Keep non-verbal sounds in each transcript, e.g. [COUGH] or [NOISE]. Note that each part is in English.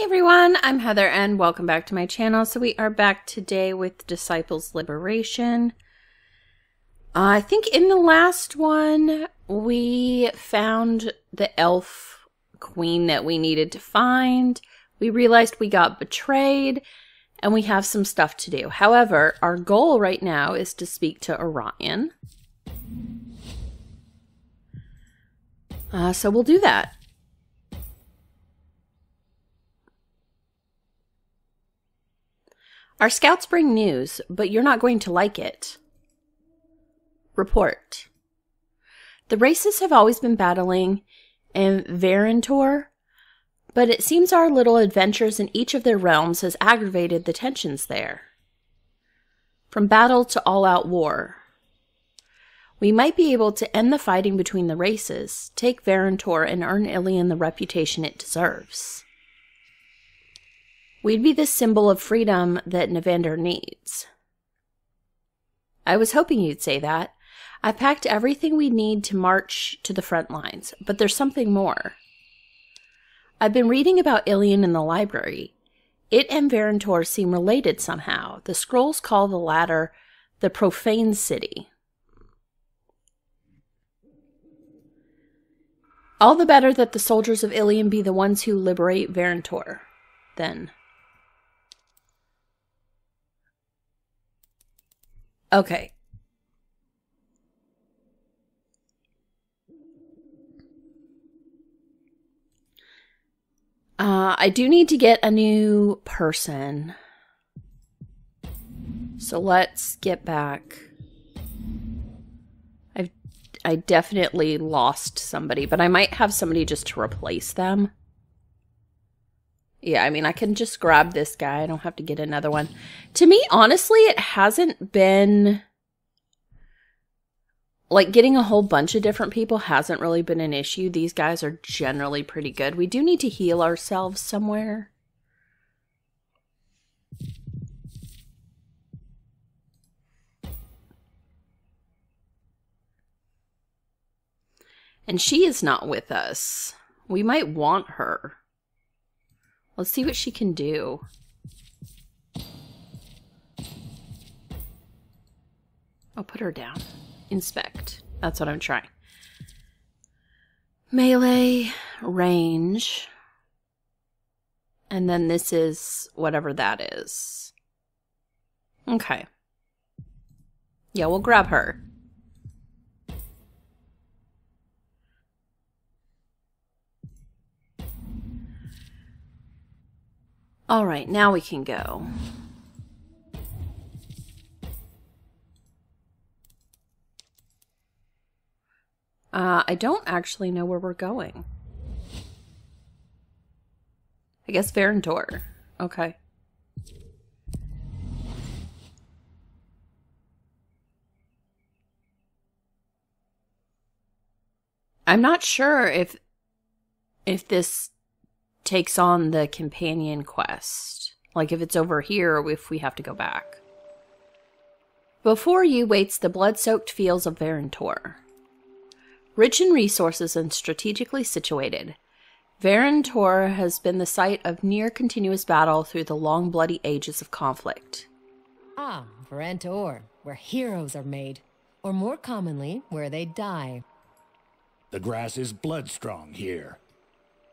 Hey everyone, I'm Heather and welcome back to my channel. So we are back today with Disciples Liberation. Uh, I think in the last one we found the elf queen that we needed to find. We realized we got betrayed and we have some stuff to do. However, our goal right now is to speak to Orion. Uh, so we'll do that. Our scouts bring news, but you're not going to like it. Report. The races have always been battling in Varentor, but it seems our little adventures in each of their realms has aggravated the tensions there. From battle to all out war. We might be able to end the fighting between the races, take Varentor, and earn Ilion the reputation it deserves. We'd be the symbol of freedom that Nevendaar needs. I was hoping you'd say that. I've packed everything we need to march to the front lines, but there's something more. I've been reading about Ilion in the library. It and Varentor seem related somehow. The scrolls call the latter the Profane City. All the better that the soldiers of Ilion be the ones who liberate Varentor, then. Okay. Uh, I do need to get a new person. So let's get back. I've I definitely lost somebody, but I might have somebody just to replace them. Yeah, I mean, I can just grab this guy. I don't have to get another one. To me, honestly, it hasn't been like getting a whole bunch of different people hasn't really been an issue. These guys are generally pretty good. We do need to heal ourselves somewhere. And she is not with us. We might want her. Let's see what she can do. I'll put her down. Inspect. That's what I'm trying. Melee, range. And then this is whatever that is. Okay. Yeah, we'll grab her. All right, now we can go. Uh, I don't actually know where we're going. I guess Varentor. Okay. I'm not sure if if this takes on the companion quest. Like if it's over here or if we have to go back. Before you waits the blood-soaked fields of Varentor. Rich in resources and strategically situated, Varentor has been the site of near continuous battle through the long bloody ages of conflict. Ah, Varentor, where heroes are made, or more commonly, where they die. The grass is blood-strong here.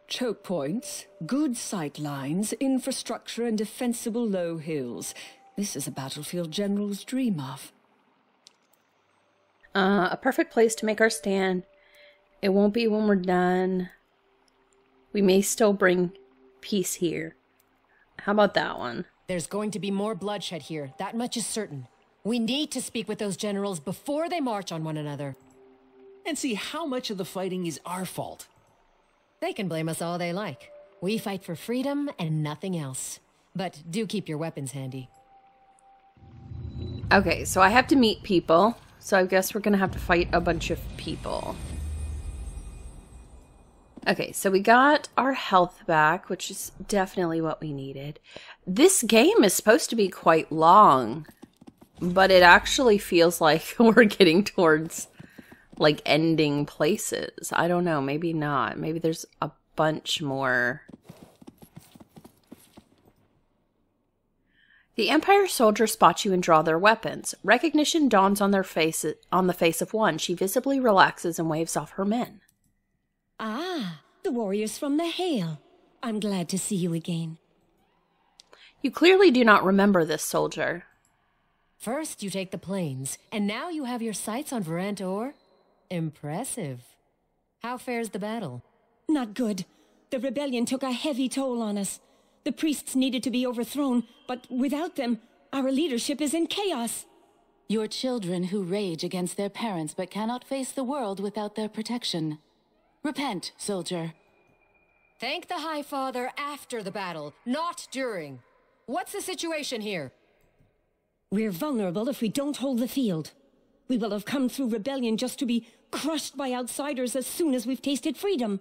Choke points, good sight lines, infrastructure, and defensible low hills. This is a battlefield generals dream of. Uh, a perfect place to make our stand. It won't be when we're done. We may still bring peace here. How about that one? There's going to be more bloodshed here. That much is certain. We need to speak with those generals before they march on one another. And see how much of the fighting is our fault. They can blame us all they like. We fight for freedom and nothing else. But do keep your weapons handy. Okay, so I have to meet people. So I guess we're gonna have to fight a bunch of people. Okay, so we got our health back, which is definitely what we needed. This game is supposed to be quite long, but it actually feels like [LAUGHS] we're getting towards like ending places. I don't know, maybe not. Maybe there's a bunch more The Empire soldiers spot you and draw their weapons. Recognition dawns on their face on the face of one. She visibly relaxes and waves off her men. Ah, the warriors from the Hail. I'm glad to see you again. You clearly do not remember this soldier. First, you take the plains, and now you have your sights on Varentor? Impressive. How fares the battle? Not good. The rebellion took a heavy toll on us. The priests needed to be overthrown, but without them, our leadership is in chaos. Your children who rage against their parents but cannot face the world without their protection. Repent, soldier. Thank the High Father after the battle, not during. What's the situation here? We're vulnerable if we don't hold the field. We will have come through rebellion just to be crushed by outsiders as soon as we've tasted freedom.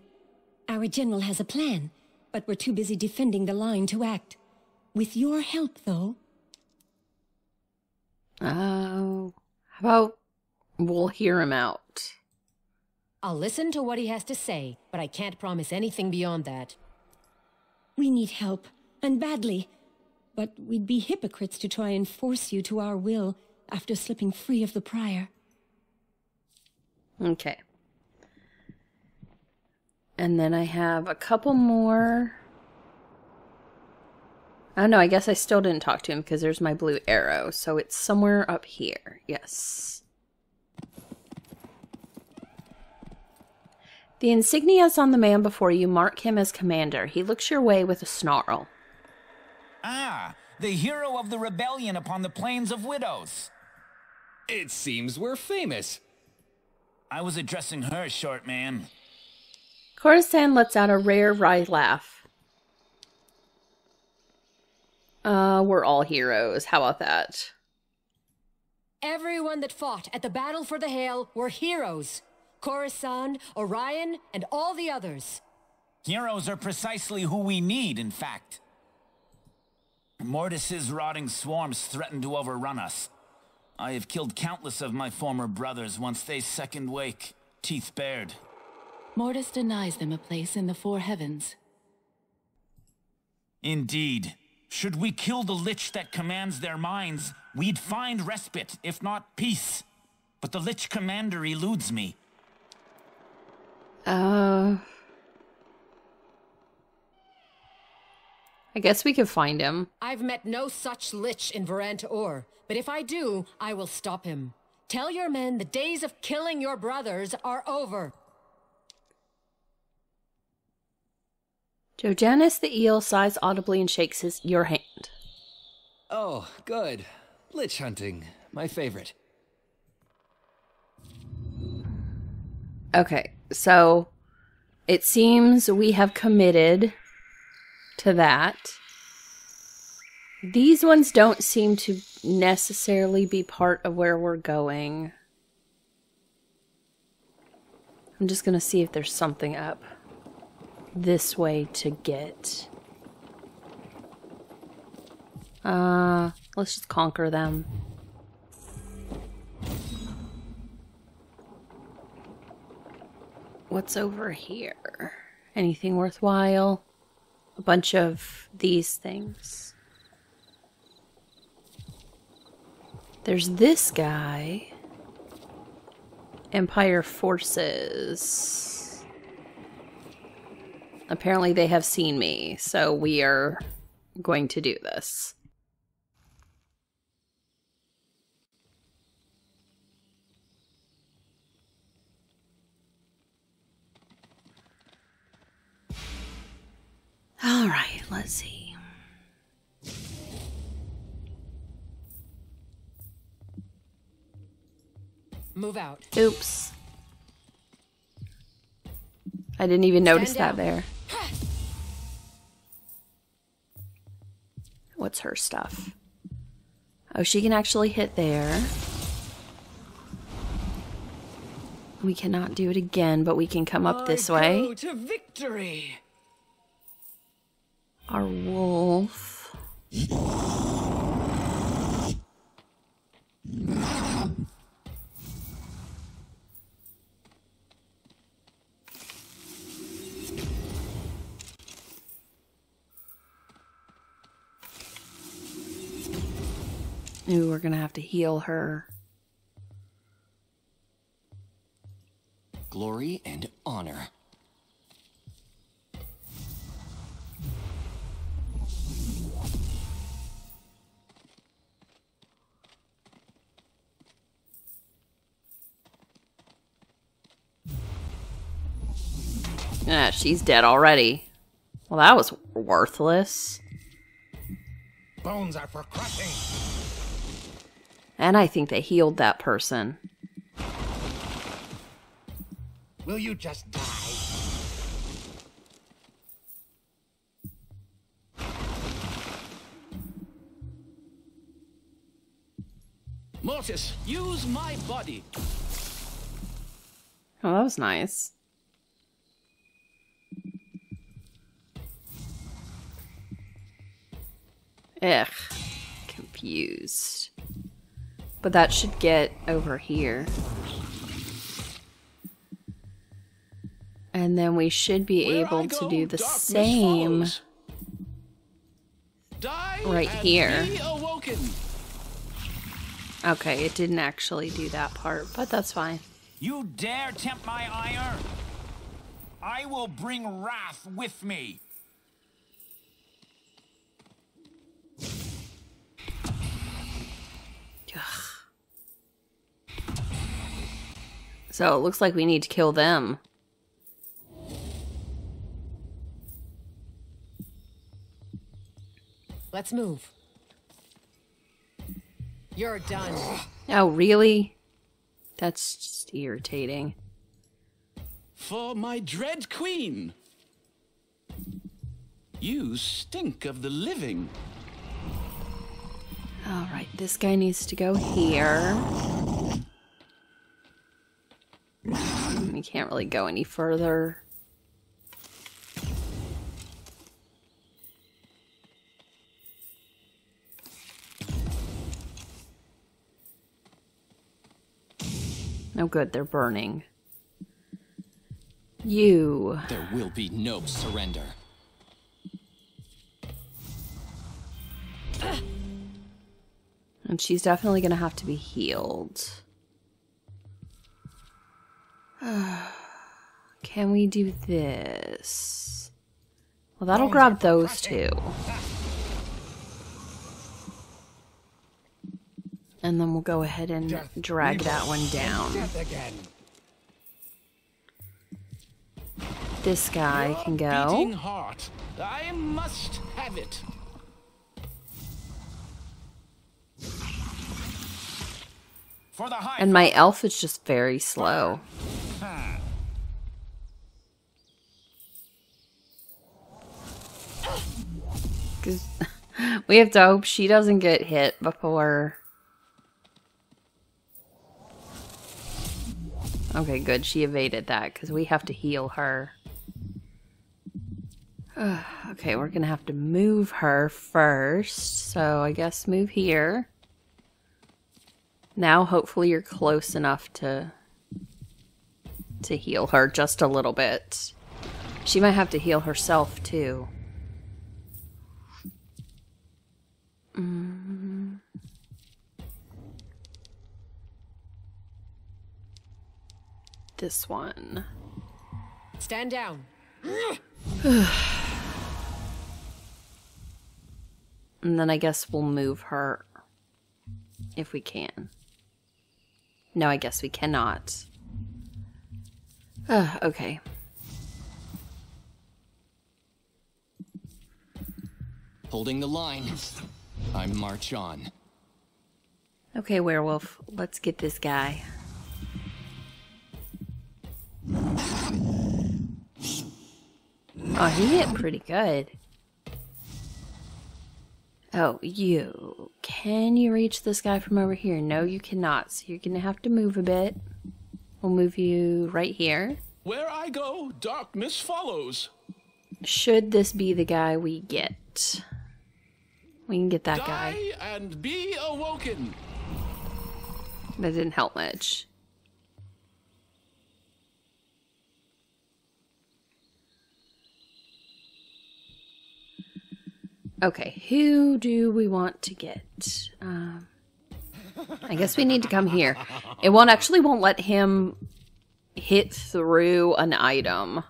Our general has a plan, but we're too busy defending the line to act. With your help, though. Oh, how about we'll hear him out? I'll listen to what he has to say, but I can't promise anything beyond that. We need help, and badly. But we'd be hypocrites to try and force you to our will after slipping free of the prior. Okay. And then I have a couple more. Oh no, I guess I still didn't talk to him because there's my blue arrow. So it's somewhere up here. Yes. The insignias on the man before you mark him as commander. He looks your way with a snarl. Ah, the hero of the rebellion upon the plains of widows. It seems we're famous. I was addressing her, short man. Coruscant lets out a rare wry laugh. Uh, we're all heroes. How about that? Everyone that fought at the Battle for the Hail were heroes. Coruscant, Orion, and all the others. Heroes are precisely who we need, in fact. Mortis's rotting swarms threaten to overrun us. I have killed countless of my former brothers once they second wake, teeth bared. Mortis denies them a place in the four heavens. Indeed. Should we kill the lich that commands their minds, we'd find respite, if not peace. But the lich commander eludes me. Uh. I guess we could find him. I've met no such lich in Varentor, but if I do, I will stop him. Tell your men the days of killing your brothers are over. Jojanus the eel sighs audibly and shakes his your hand. Oh, good. Lich hunting. My favorite. Okay, so it seems we have committed to that. These ones don't seem to necessarily be part of where we're going. I'm just going to see if there's something up this way to get. Uh, let's just conquer them. What's over here? Anything worthwhile? A bunch of these things. There's this guy. Empire forces. Apparently, they have seen me, so we are going to do this. All right, let's see. Move out. Oops. I didn't even notice Stand that down. there. [SIGHS] What's her stuff? Oh, she can actually hit there. We cannot do it again, but we can come up this way. To victory. Our wolf. Ooh, we're gonna have to heal her. Glory and honor. Yeah, she's dead already. Well, that was worthless. Bones are for crushing. And I think they healed that person. Will you just die? Mortis, use my body. Oh, that was nice. Ugh. Confused. But that should get over here. And then we should be Where I able to do the same right here. Okay, it didn't actually do that part, but that's fine. You dare tempt my ire? I will bring wrath with me. So it looks like we need to kill them. Let's move. You're done. Oh, really? That's just irritating. For my dread queen. You stink of the living. All right, this guy needs to go here. We can't really go any further. No good, they're burning. You. There will be no surrender. And she's definitely gonna have to be healed. [SIGHS] Can we do this? Well, that'll grab those two. And then we'll go ahead and drag that one down. This guy can go. heart. I must have it. And my elf is just very slow. Cause hmm. [LAUGHS] we have to hope she doesn't get hit before. Okay, good. She evaded that because we have to heal her. [SIGHS] okay, we're gonna have to move her first. So I guess move here. Now, hopefully, you're close enough to to heal her just a little bit. She might have to heal herself too. Mm. This one. Stand down. [SIGHS] And then I guess we'll move her if we can. No, I guess we cannot. Uh, okay. Holding the line. I march on. Okay, werewolf. Let's get this guy. Oh, he hit pretty good. Oh, you. Can you reach this guy from over here? No, you cannot. So you're going to have to move a bit. We'll move you right here. Where I go, darkness follows. Should this be the guy we get? We can get that guy. Die and be awoken. That didn't help much. Okay, who do we want to get? Um, I guess we need to come here. It won't actually won't let him hit through an item.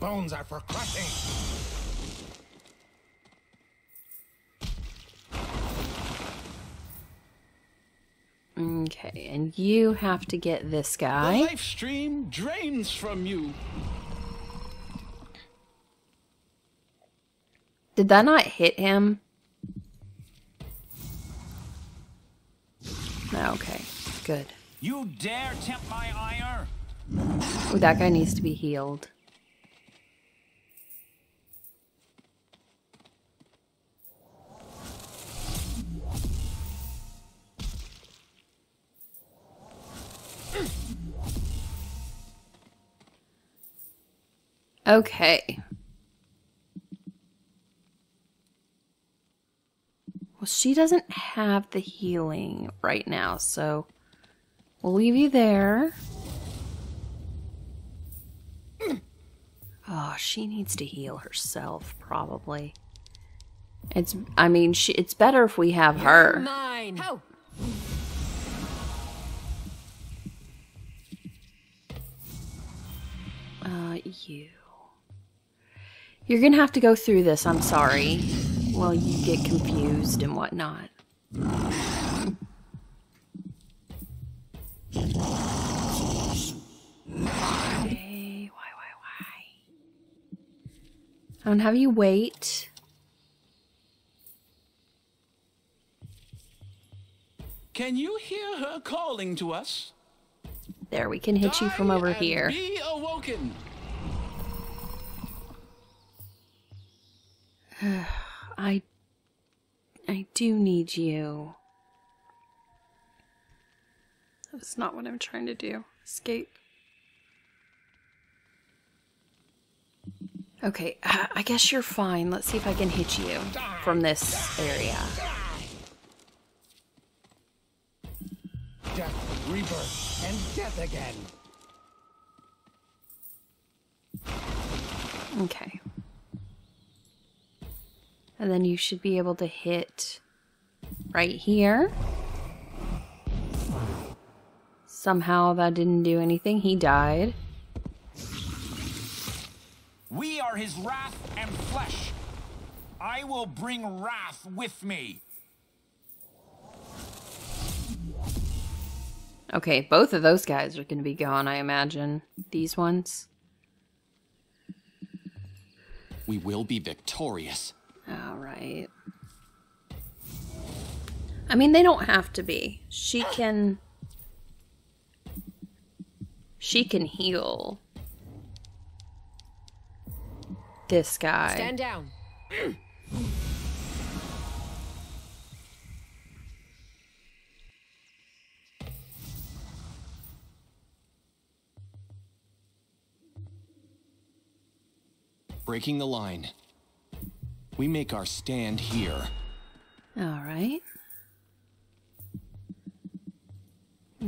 Bones are for crushing. Okay, and you have to get this The guy. life stream drains from you. Did that not hit him? Ah, okay, good. You dare tempt my ire? Ooh, that guy needs to be healed. Okay. Well, she doesn't have the healing right now, so we'll leave you there. [CLEARS THROAT] Oh, she needs to heal herself, probably. It's, I mean, she, it's better if we have her. Mine. How? Uh, you. You're gonna have to go through this, I'm sorry. While you get confused and whatnot. Why, why, why, why? I don't have you wait. Can you hear her calling to us? There, we can hit you from Die over and here. Be awoken. [SIGHS] [SIGHS] [SIGHS] I I do need you. That's not what I'm trying to do. Escape. Okay, I I guess you're fine. Let's see if I can hit you from this area. Death, rebirth, and death again. Okay. And then you should be able to hit right here. Somehow that didn't do anything. He died. We are his wrath and flesh. I will bring wrath with me. Okay, both of those guys are going to be gone, I imagine. These ones. We will be victorious. All right. I mean, they don't have to be. She can. She can heal. This guy. Stand down. Breaking the line. We make our stand here. All right.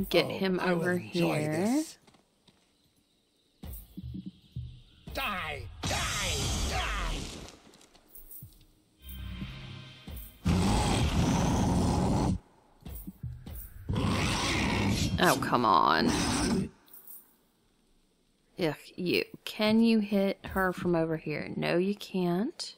Get oh, him over here. this. Die! Die! Die! Oh, come on. Ugh, you. Can you hit her from over here? No, you can't.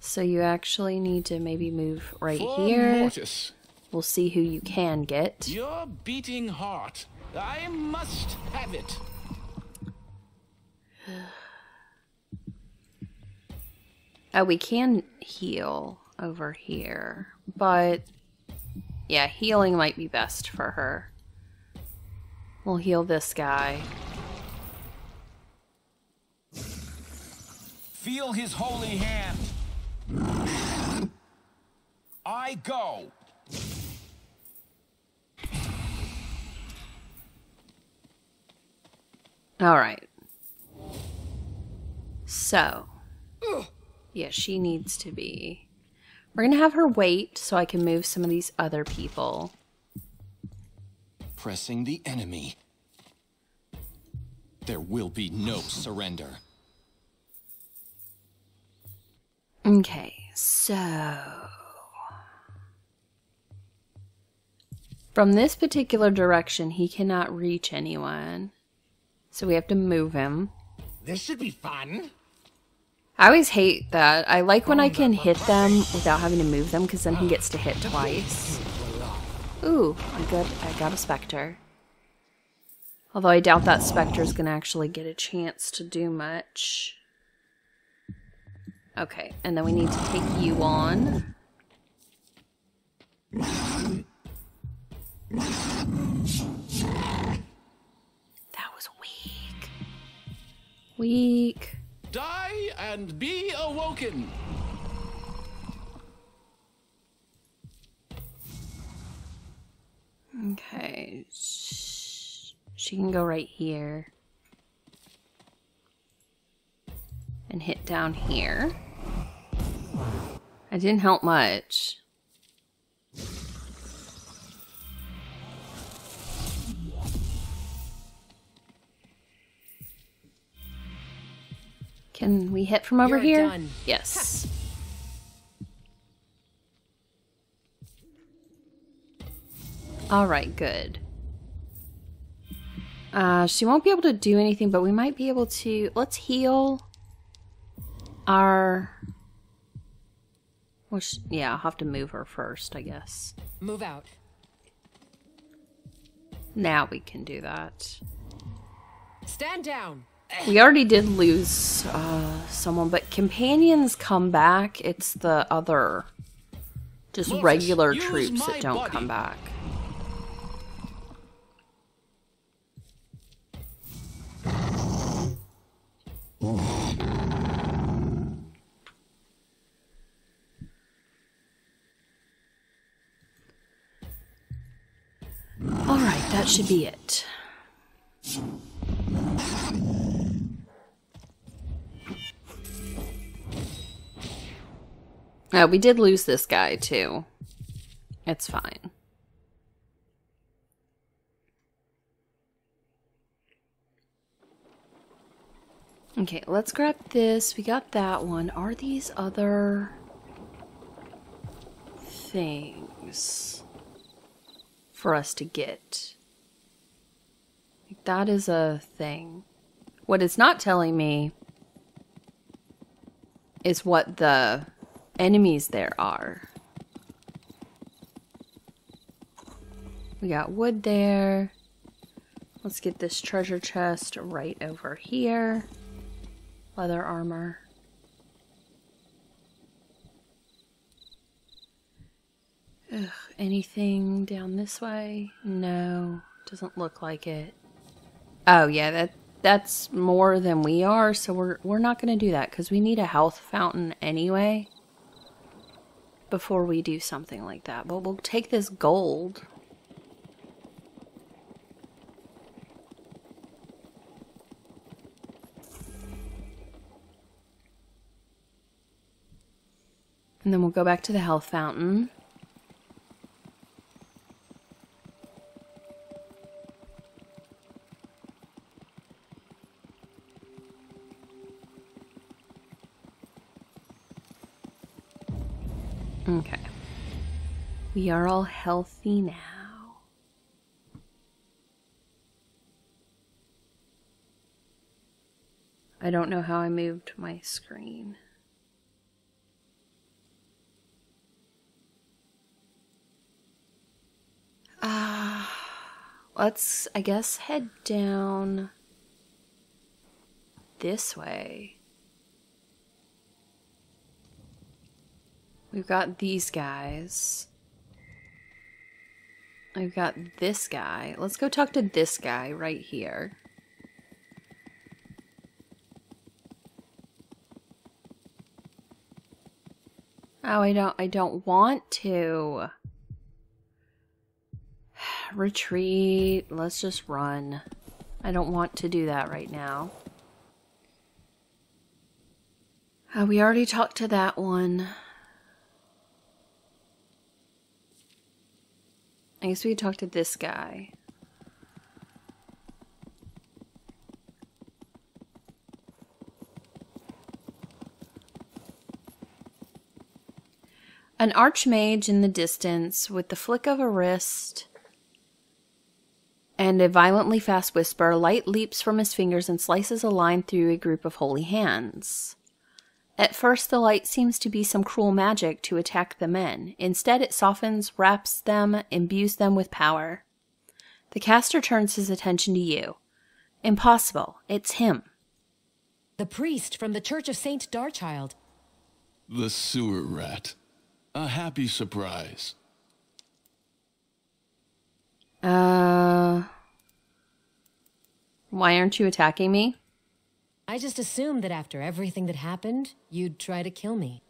So you actually need to maybe move right For here. Mortis, We'll see who you can get. your beating heart. I must have it. [SIGHS] Oh, we can heal over here. But, yeah, healing might be best for her. We'll heal this guy. Feel his holy hand. I go. All right. So, yeah, she needs to be. We're gonna have her wait so I can move some of these other people. Pressing the enemy. There will be no surrender. Okay, so From this particular direction, he cannot reach anyone. So we have to move him. This should be fun. I always hate that. I like when I can hit them without having to move them because then he gets to hit twice. Ooh, I got, I got a Spectre. Although I doubt that Spectre's gonna actually get a chance to do much. Okay, and then we need to take you on. That was weak. Weak. Die and be awoken. Okay. She can go right here. And hit down here. I didn't help much. Can we hit from over You're here? done. Yes. All right, good. Uh, she won't be able to do anything, but we might be able to. Let's heal our. Which, yeah, I'll have to move her first, I guess. Move out. Now we can do that. Stand down. We already did lose uh, someone, but companions come back. It's the other, just Mortis, regular troops that don't body. come back. All right, that should be it. Uh, we did lose this guy too. It's fine. Okay, let's grab this. We got that one. Are these other things for us to get? That is a thing. What it's not telling me is what the enemies there are. We got wood there. Let's get this treasure chest right over here. Leather armor. Ugh, anything down this way? No, doesn't look like it. Oh yeah, that that's more than we are, so we're we're not going to do that cuz we need a health fountain anyway before we do something like that. But we'll take this gold. And then we'll go back to the health fountain. We are all healthy now. I don't know how I moved my screen. Ah, let's, I guess, head down this way. We've got these guys. I've got this guy. Let's go talk to this guy right here. Oh, I don't I don't want to. [SIGHS] Retreat. Let's just run. I don't want to do that right now. Uh, we already talked to that one. I guess we could talk to this guy. An archmage in the distance with the flick of a wrist and a violently fast whisper, light leaps from his fingers and slices a line through a group of holy hands. At first, the light seems to be some cruel magic to attack the men. Instead, it softens, wraps them, imbues them with power. The caster turns his attention to you. Impossible. It's him. The priest from the Church of Saint Darchild. The sewer rat. A happy surprise. Uh. Why aren't you attacking me? I just assumed that after everything that happened, you'd try to kill me.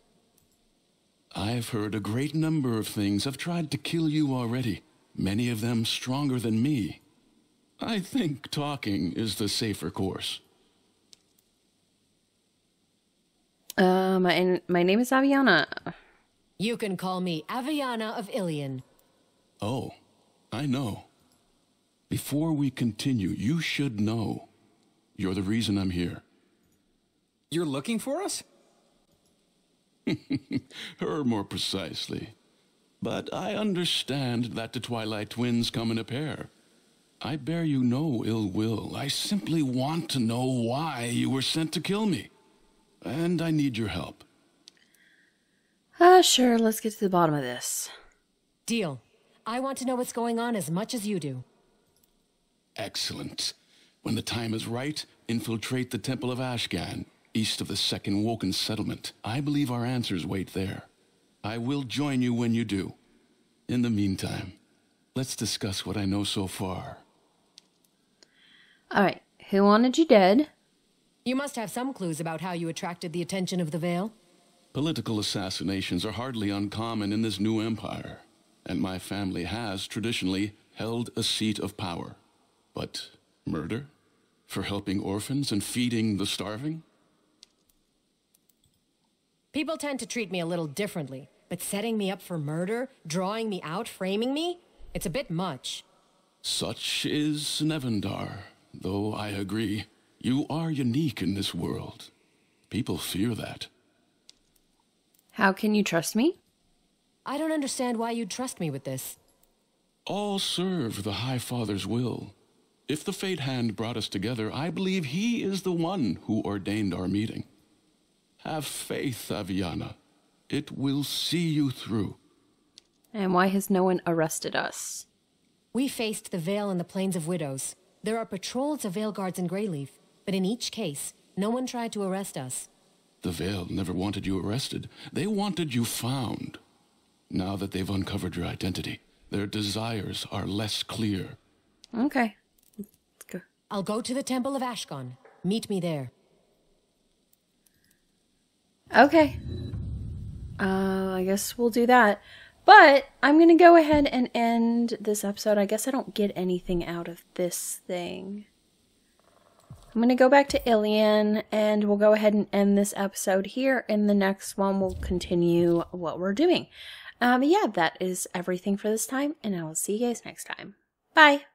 I've heard a great number of things have tried to kill you already, many of them stronger than me. I think talking is the safer course. Uh, my, my name is Avyanna. You can call me Avyanna of Ilion. Oh, I know. Before we continue, you should know. You're the reason I'm here. You're looking for us? [LAUGHS] Her more precisely. But I understand that the Twilight Twins come in a pair. I bear you no ill will. I simply want to know why you were sent to kill me. And I need your help. Uh, sure, let's get to the bottom of this. Deal. I want to know what's going on as much as you do. Excellent. When the time is right, infiltrate the Temple of Ashgan, east of the Second Woken Settlement. I believe our answers wait there. I will join you when you do. In the meantime, let's discuss what I know so far. Alright, who wanted you dead? You must have some clues about how you attracted the attention of the Veil. Political assassinations are hardly uncommon in this new empire, and my family has traditionally held a seat of power. But murder? For helping orphans and feeding the starving? People tend to treat me a little differently, but setting me up for murder, drawing me out, framing me, it's a bit much. Such is Nevendaar, though I agree. You are unique in this world. People fear that. How can you trust me? I don't understand why you'd trust me with this. All serve the High Father's will. If the fate hand brought us together, I believe he is the one who ordained our meeting. Have faith, Avyanna. It will see you through. And why has no one arrested us? We faced the Veil in the Plains of Widows. There are patrols of Veil Guards in Greyleaf, but in each case, no one tried to arrest us. The Veil never wanted you arrested. They wanted you found. Now that they've uncovered your identity, their desires are less clear. Okay. Let's go. I'll go to the Temple of Ashgon. Meet me there. Okay. Uh, I guess we'll do that. But I'm going to go ahead and end this episode. I guess I don't get anything out of this thing. I'm going to go back to Ilion and we'll go ahead and end this episode here. In the next one, we'll continue what we're doing. Um, yeah, that is everything for this time, and I will see you guys next time. Bye.